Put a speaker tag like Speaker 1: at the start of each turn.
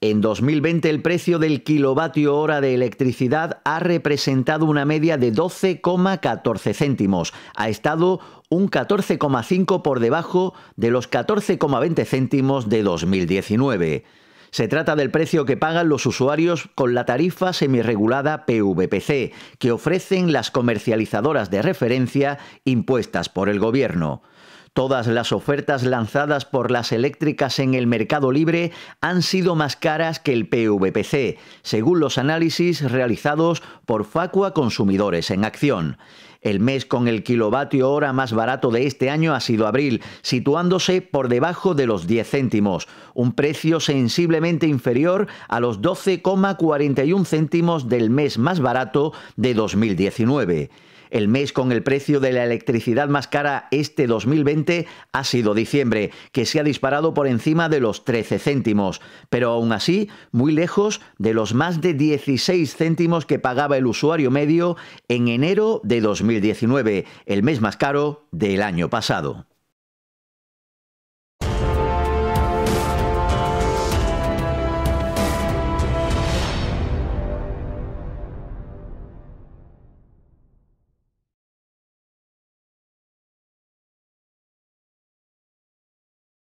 Speaker 1: En 2020 el precio del kilovatio hora de electricidad ha representado una media de 12,14 céntimos. Ha estado un 14,5 por debajo de los 14,20 céntimos de 2019. Se trata del precio que pagan los usuarios con la tarifa semirregulada PVPC, que ofrecen las comercializadoras de referencia impuestas por el Gobierno. Todas las ofertas lanzadas por las eléctricas en el mercado libre han sido más caras que el PVPC, según los análisis realizados por Facua Consumidores en Acción. El mes con el kilovatio hora más barato de este año ha sido abril, situándose por debajo de los 10 céntimos, un precio sensiblemente inferior a los 12,41 céntimos del mes más barato de 2019. El mes con el precio de la electricidad más cara este 2020 ha sido diciembre, que se ha disparado por encima de los 13 céntimos, pero aún así muy lejos de los más de 16 céntimos que pagaba el usuario medio en enero de 2019, el mes más caro del año pasado.